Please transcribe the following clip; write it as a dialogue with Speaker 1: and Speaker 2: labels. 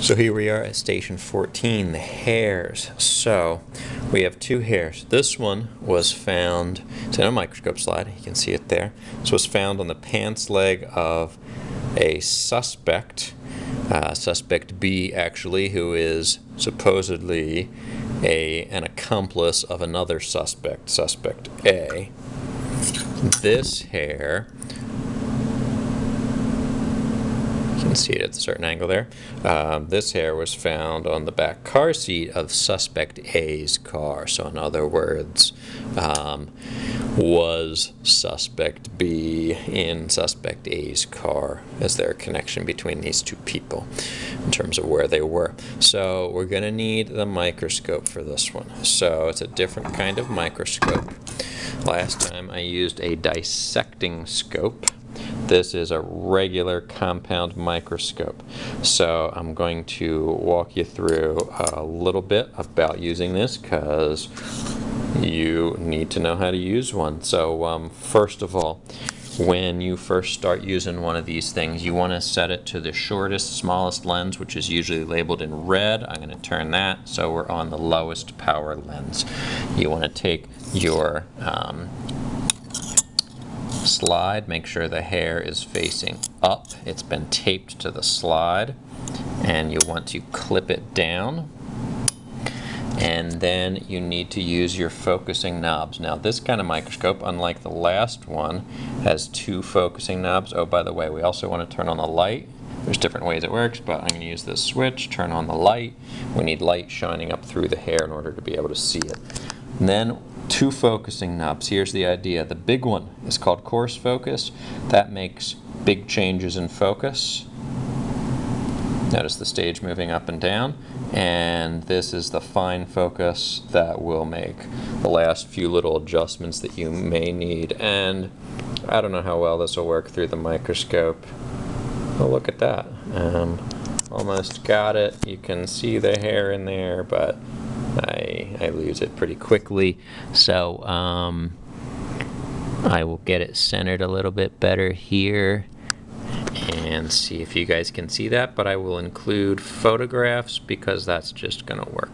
Speaker 1: So here we are at station 14, the hairs. So we have two hairs. This one was found, it's in a microscope slide, you can see it there. This was found on the pants leg of a suspect, uh, suspect B actually, who is supposedly a, an accomplice of another suspect, suspect A. This hair you can see it at a certain angle there. Um, this hair was found on the back car seat of suspect A's car. So, in other words, um, was suspect B in suspect A's car? Is there a connection between these two people in terms of where they were? So, we're going to need the microscope for this one. So, it's a different kind of microscope. Last time I used a dissecting scope. This is a regular compound microscope. So I'm going to walk you through a little bit about using this because you need to know how to use one. So um, first of all, when you first start using one of these things, you want to set it to the shortest, smallest lens, which is usually labeled in red. I'm going to turn that so we're on the lowest power lens. You want to take your um, slide, make sure the hair is facing up. It's been taped to the slide and you want to clip it down and then you need to use your focusing knobs. Now this kind of microscope, unlike the last one, has two focusing knobs. Oh, by the way, we also want to turn on the light. There's different ways it works, but I'm going to use this switch, turn on the light. We need light shining up through the hair in order to be able to see it. And then two focusing knobs. Here's the idea. The big one is called coarse focus. That makes big changes in focus. Notice the stage moving up and down. And this is the fine focus that will make the last few little adjustments that you may need. And I don't know how well this will work through the microscope. Oh, look at that. Um, almost got it. You can see the hair in there, but I, I lose it pretty quickly. So um, I will get it centered a little bit better here and see if you guys can see that, but I will include photographs because that's just going to work